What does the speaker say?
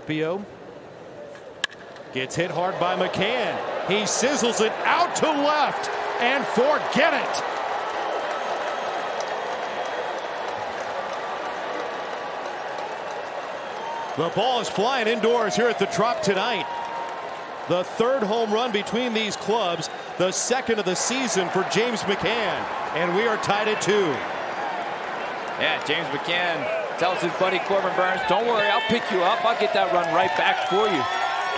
Pio gets hit hard by McCann. He sizzles it out to left and forget it. The ball is flying indoors here at the Trop tonight. The third home run between these clubs, the second of the season for James McCann. And we are tied at two. Yeah, James McCann tells his buddy Corbin Burnes, don't worry, I'll pick you up. I'll get that run right back for you.